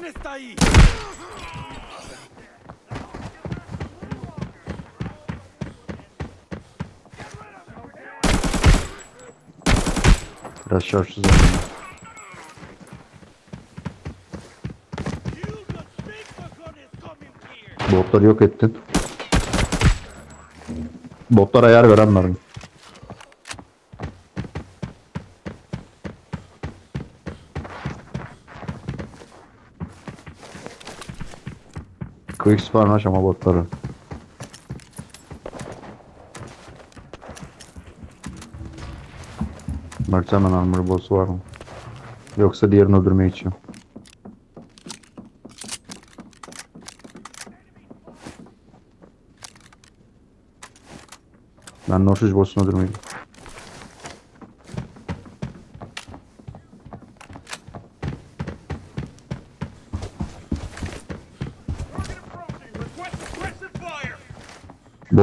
¿Quién está ahí? Biraz şarjsız! Botları yok ettin. Botlara ayar veren Quick spawn aç ama botları. Bakacağım hemen armor boss'u var mı? Yoksa diğerini öldürmeye içiyorum. Ben Norsuç boss'unu öldürmeyeyim. Target approaching! Request aggressive fire!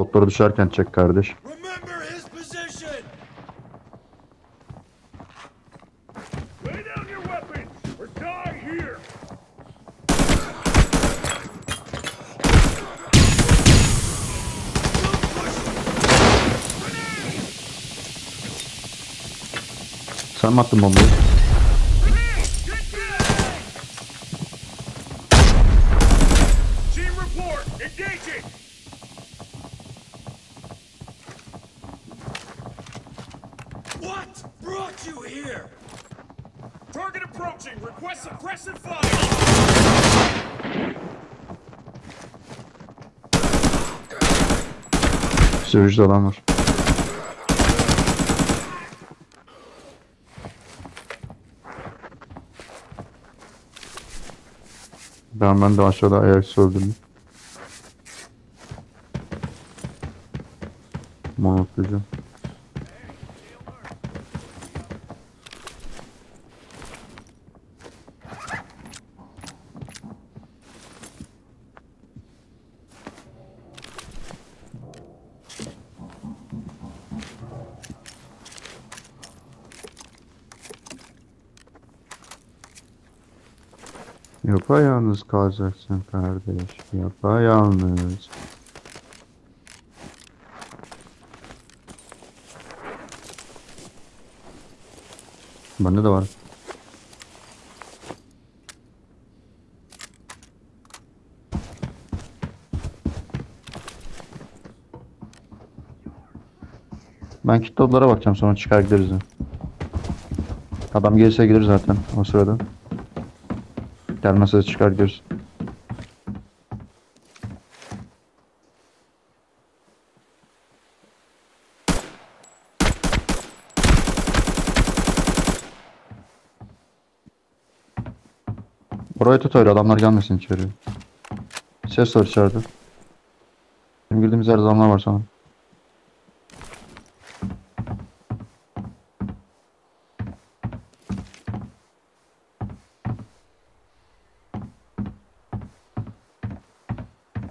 Botları düşerken çek kardeş. Sen mi attın bombayı? What brought you here? Target approaching! Request suppressive fire! Sövücü adam var. Ben ben de aşağıda ayak öldürdüm. Monotlayacağım. Yapayalnız kalacaksın kardeş. Yapayalnız. Bende de var. Ben kitle odalara bakacağım sonra çıkar gideriz. Adam gelirse gelir zaten o sırada. Gelmezse çıkar gideriz. Orayı tut öyle adamlar gelmesin içeri. Ses var içeride. Bizim girdiğimiz yerde adamlar var sanırım.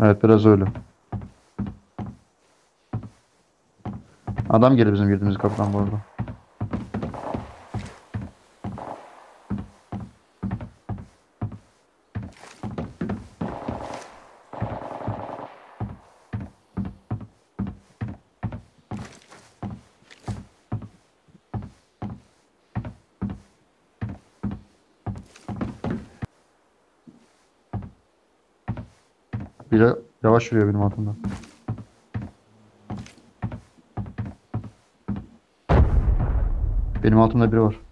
Evet biraz öyle. Adam gelir bizim girdiğimiz kapıdan bu arada. Yavaş yürüyor benim altımda. Benim altımda biri var.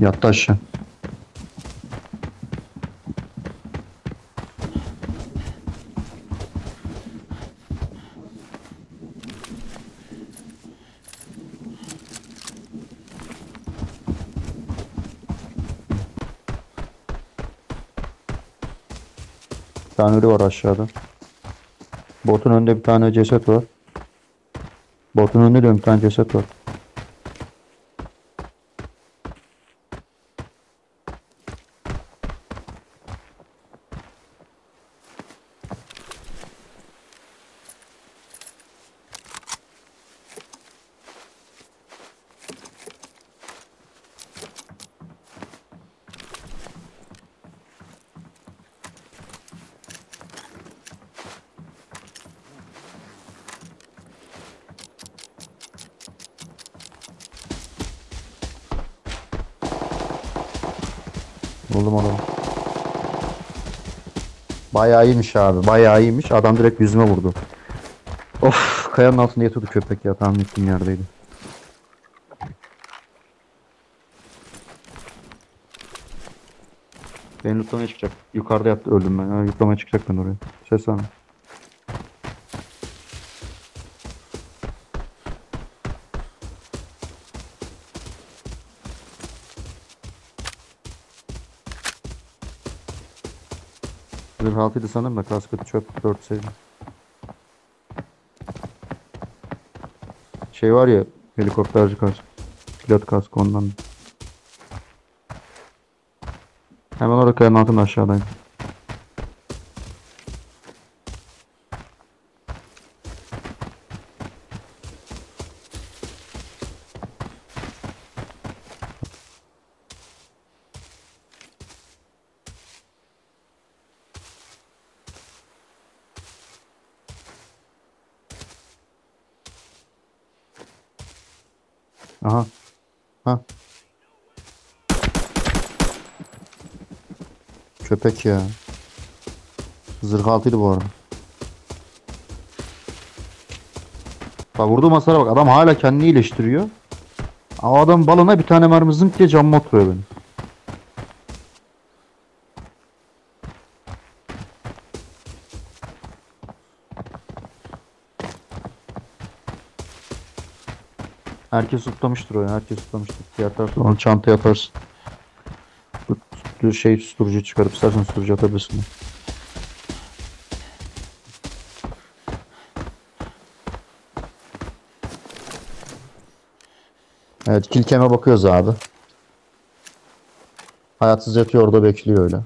Yattı aşağı. Bir tane ölü var aşağıda. Botun önünde bir tane ceset var. Botun önünde de bir tane ceset var. Buldum adamı. Bayağı iyiymiş abi. Bayağı iyiymiş. Adam direkt yüzüme vurdu. Of, kayanın altında yatıyordu köpek ya. Tahmin ettiğim yerdeydi. Beni lootlamaya çıkacak. Yukarıda yattı öldüm ben. Ha, lootlamaya çıkacak ben oraya. Ses var altıydı sanırım da kaskı çöp örtseydim. Şey var ya helikopterci kask. Pilot kask ondan. Hemen orada kayanın altında aşağıdayım. Aha. Ha. Köpek ya. Zırh altıydı bu arada. Bak vurduğum hasara bak. Adam hala kendini iyileştiriyor. Ama adam balona bir tane mermi zınk diye camıma oturuyor benim. Herkes tutlamıştır o ya. Herkes tutlamıştır. Tarafta onu çantaya atarsın. Bu şey susturucu çıkarıp istersen susturucu atabilirsin. Evet kilkeme bakıyoruz abi. Hayatsız yatıyor orada bekliyor öyle.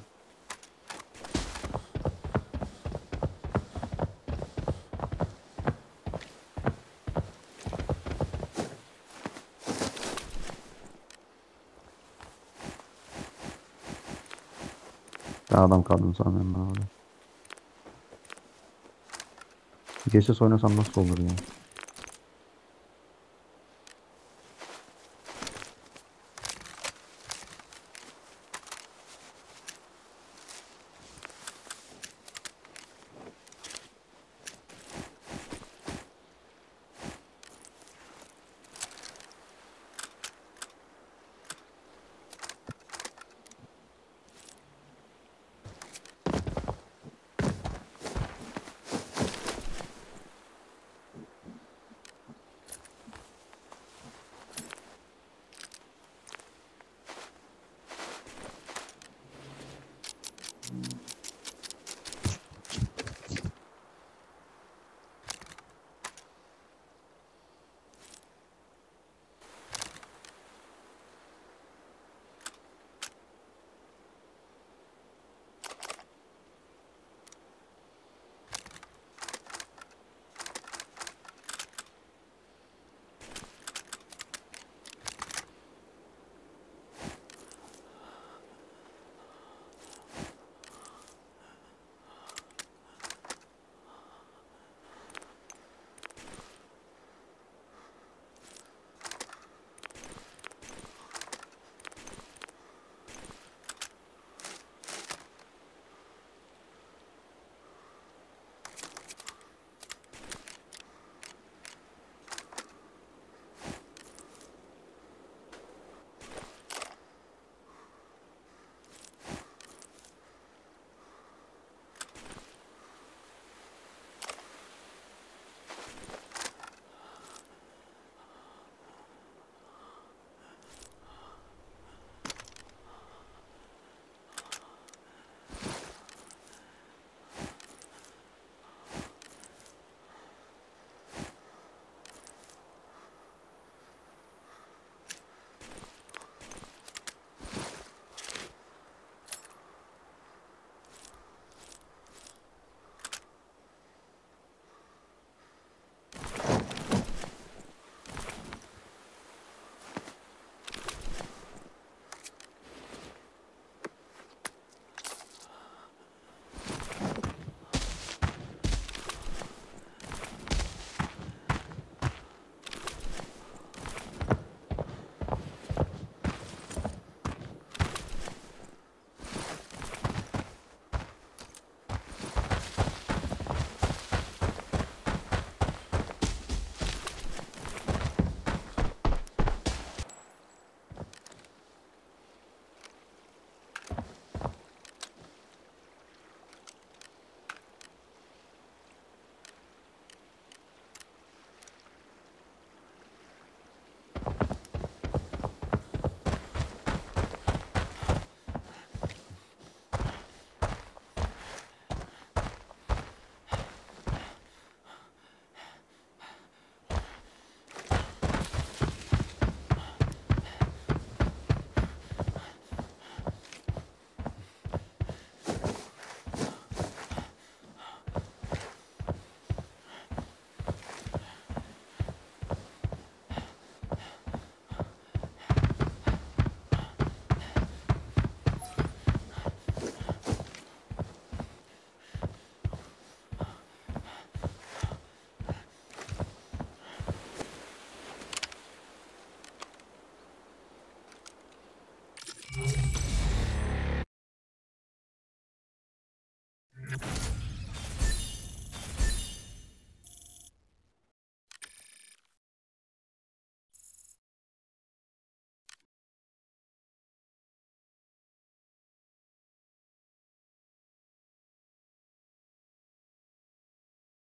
Ben adam kaldım sanırım abi. Geçse oynasam nasıl olur ya?